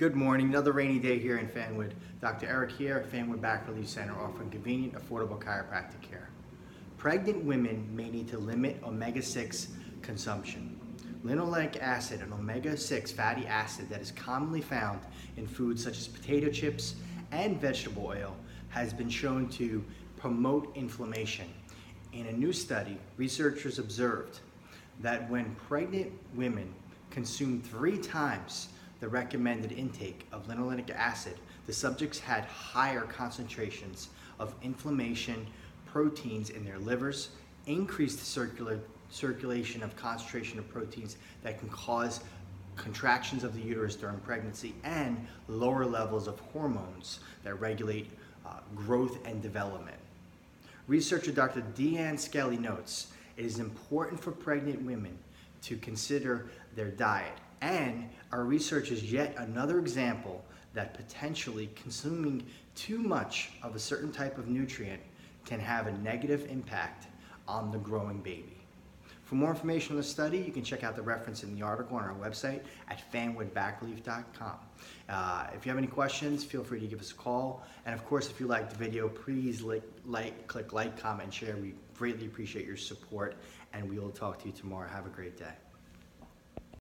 Good morning. Another rainy day here in Fanwood. Dr. Eric here at Fanwood Back Relief Center offering convenient, affordable chiropractic care. Pregnant women may need to limit omega-6 consumption. Linoleic acid, an omega-6 fatty acid that is commonly found in foods such as potato chips and vegetable oil, has been shown to promote inflammation. In a new study, researchers observed that when pregnant women consumed three times the recommended intake of linoleic acid, the subjects had higher concentrations of inflammation proteins in their livers, increased circulation of concentration of proteins that can cause contractions of the uterus during pregnancy, and lower levels of hormones that regulate uh, growth and development. Researcher Dr. Deanne Skelly notes it is important for pregnant women to consider their diet. And our research is yet another example that potentially consuming too much of a certain type of nutrient can have a negative impact on the growing baby. For more information on the study, you can check out the reference in the article on our website at fanwoodbackrelief.com. Uh, if you have any questions, feel free to give us a call. And of course, if you liked the video, please like, like, click like, comment, share. We greatly appreciate your support, and we will talk to you tomorrow. Have a great day.